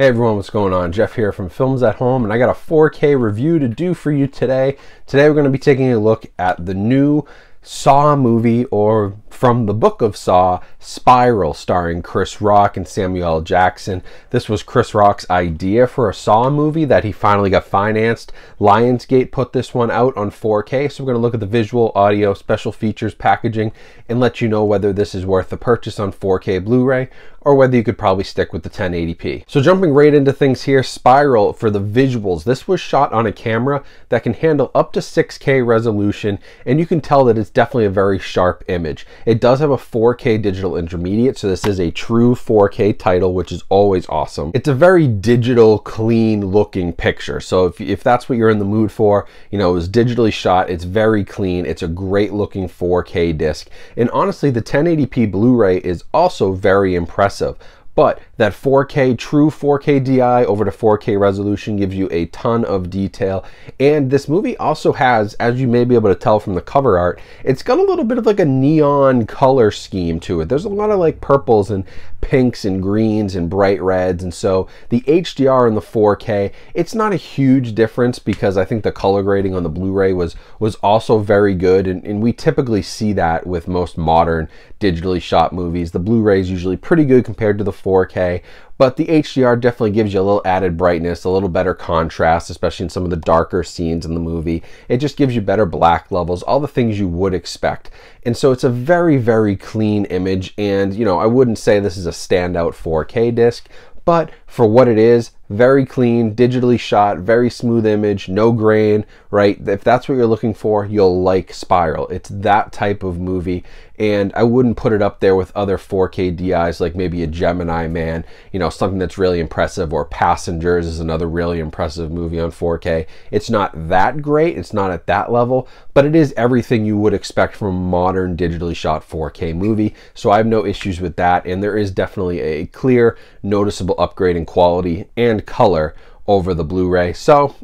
Hey everyone, what's going on? Jeff here from Films at Home, and I got a 4K review to do for you today. Today we're going to be taking a look at the new Saw movie, or from the book of Saw, Spiral, starring Chris Rock and Samuel L. Jackson. This was Chris Rock's idea for a Saw movie that he finally got financed. Lionsgate put this one out on 4K, so we're going to look at the visual, audio, special features, packaging, and let you know whether this is worth the purchase on 4K Blu-ray or whether you could probably stick with the 1080p. So jumping right into things here, Spiral for the visuals. This was shot on a camera that can handle up to 6K resolution and you can tell that it's definitely a very sharp image. It does have a 4K digital intermediate, so this is a true 4K title, which is always awesome. It's a very digital, clean looking picture. So if, if that's what you're in the mood for, you know, it was digitally shot, it's very clean, it's a great looking 4K disc. And honestly, the 1080p Blu-ray is also very impressive. But that 4K, true 4K DI over to 4K resolution gives you a ton of detail. And this movie also has, as you may be able to tell from the cover art, it's got a little bit of like a neon color scheme to it. There's a lot of like purples and pinks and greens and bright reds. And so the HDR and the 4K, it's not a huge difference because I think the color grading on the Blu-ray was, was also very good. And, and we typically see that with most modern digitally shot movies. The Blu-ray is usually pretty good compared to the 4K, but the HDR definitely gives you a little added brightness, a little better contrast, especially in some of the darker scenes in the movie. It just gives you better black levels, all the things you would expect. And so it's a very, very clean image. And, you know, I wouldn't say this is a standout 4K disc, but for what it is, very clean, digitally shot, very smooth image, no grain, right? If that's what you're looking for, you'll like Spiral. It's that type of movie, and I wouldn't put it up there with other 4K DIs like maybe a Gemini Man, you know, something that's really impressive, or Passengers is another really impressive movie on 4K. It's not that great, it's not at that level, but it is everything you would expect from a modern digitally shot 4K movie, so I have no issues with that, and there is definitely a clear, noticeable upgrade in quality and color over the Blu-ray. So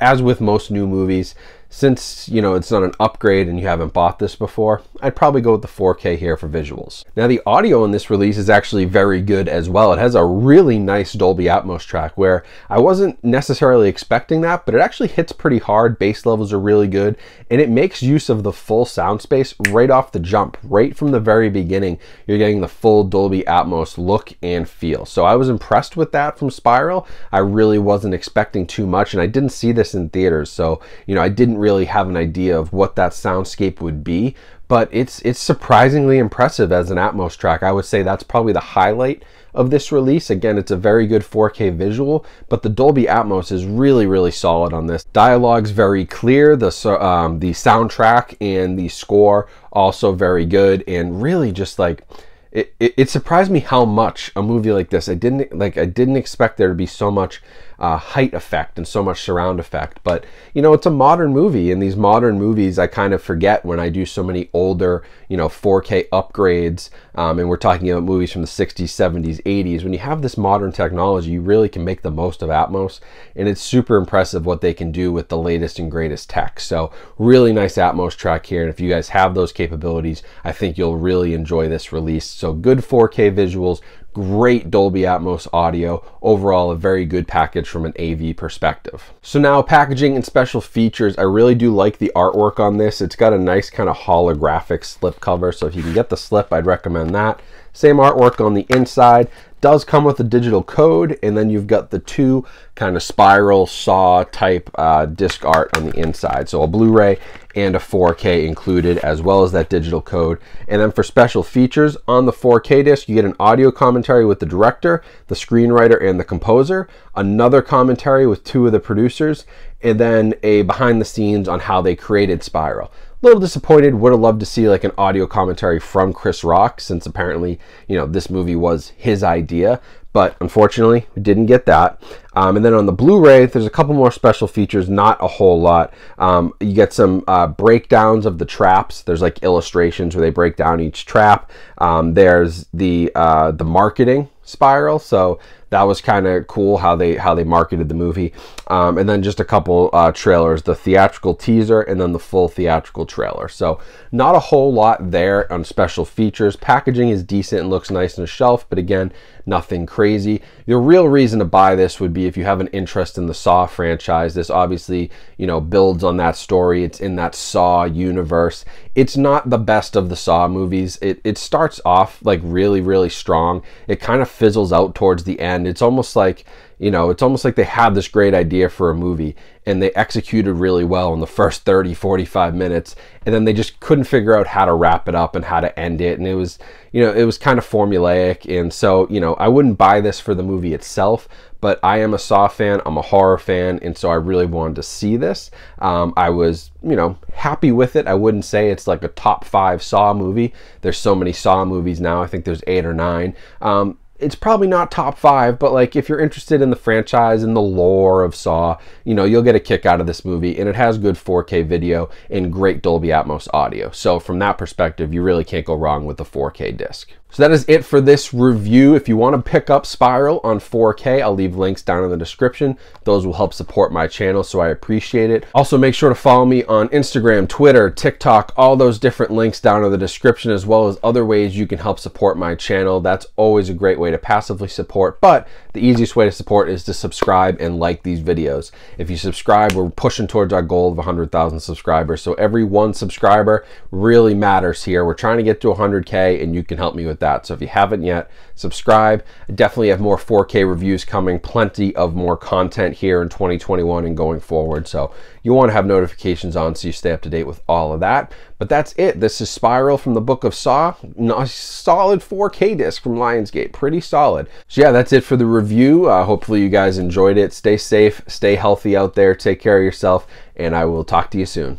as with most new movies, since, you know, it's not an upgrade and you haven't bought this before, I'd probably go with the 4K here for visuals. Now the audio in this release is actually very good as well. It has a really nice Dolby Atmos track where I wasn't necessarily expecting that, but it actually hits pretty hard. Bass levels are really good and it makes use of the full sound space right off the jump. Right from the very beginning, you're getting the full Dolby Atmos look and feel. So I was impressed with that from Spiral. I really wasn't expecting too much and I didn't see this in theaters. So, you know, I didn't really have an idea of what that soundscape would be, but it's it's surprisingly impressive as an Atmos track. I would say that's probably the highlight of this release. Again, it's a very good 4K visual, but the Dolby Atmos is really, really solid on this. Dialogue's very clear. The, um, the soundtrack and the score also very good and really just like it, it, surprised me how much a movie like this I didn't like I didn't expect there to be so much uh, height effect and so much surround effect but you know it's a modern movie and these modern movies I kind of forget when I do so many older you know 4K upgrades um, and we're talking about movies from the 60s 70s 80s when you have this modern technology you really can make the most of Atmos and it's super impressive what they can do with the latest and greatest tech. So really nice Atmos track here and if you guys have those capabilities I think you'll really enjoy this release so good 4K visuals, great Dolby Atmos audio. Overall, a very good package from an AV perspective. So now packaging and special features. I really do like the artwork on this. It's got a nice kind of holographic slip cover. So if you can get the slip, I'd recommend that. Same artwork on the inside. Does come with a digital code and then you've got the two kind of spiral saw type uh, disc art on the inside. So a blu-ray and a 4k included as well as that digital code. And then for special features on the 4k disc you get an audio commentary with the director the screenwriter and the composer another commentary with two of the producers and then a behind the scenes on how they created spiral little disappointed. Would have loved to see like an audio commentary from Chris Rock, since apparently, you know, this movie was his idea. But unfortunately, we didn't get that. Um, and then on the Blu-ray, there's a couple more special features, not a whole lot. Um, you get some uh, breakdowns of the traps. There's like illustrations where they break down each trap. Um, there's the uh, the marketing spiral. So that was kind of cool how they how they marketed the movie. Um, and then just a couple uh, trailers, the theatrical teaser and then the full theatrical trailer. So not a whole lot there on special features. Packaging is decent and looks nice on the shelf, but again, nothing crazy. The real reason to buy this would be if you have an interest in the Saw franchise. This obviously, you know, builds on that story. It's in that Saw universe. It's not the best of the Saw movies. It, it starts off like really, really strong. It kind of fizzles out towards the end. It's almost like you know, it's almost like they had this great idea for a movie and they executed really well in the first 30, 45 minutes. And then they just couldn't figure out how to wrap it up and how to end it. And it was, you know, it was kind of formulaic. And so, you know, I wouldn't buy this for the movie itself, but I am a Saw fan, I'm a horror fan. And so I really wanted to see this. Um, I was, you know, happy with it. I wouldn't say it's like a top five Saw movie. There's so many Saw movies now. I think there's eight or nine. Um, it's probably not top five, but like if you're interested in the franchise and the lore of Saw, you know, you'll get a kick out of this movie. And it has good 4K video and great Dolby Atmos audio. So from that perspective, you really can't go wrong with the 4K disc. So that is it for this review. If you want to pick up Spiral on 4K, I'll leave links down in the description. Those will help support my channel, so I appreciate it. Also, make sure to follow me on Instagram, Twitter, TikTok, all those different links down in the description, as well as other ways you can help support my channel. That's always a great way to passively support, but the easiest way to support is to subscribe and like these videos. If you subscribe, we're pushing towards our goal of 100,000 subscribers, so every one subscriber really matters here. We're trying to get to 100K, and you can help me with that. So if you haven't yet, subscribe. I definitely have more 4K reviews coming, plenty of more content here in 2021 and going forward. So you want to have notifications on so you stay up to date with all of that. But that's it. This is Spiral from the Book of Saw. Nice solid 4K disc from Lionsgate. Pretty solid. So yeah, that's it for the review. Uh, hopefully you guys enjoyed it. Stay safe, stay healthy out there, take care of yourself, and I will talk to you soon.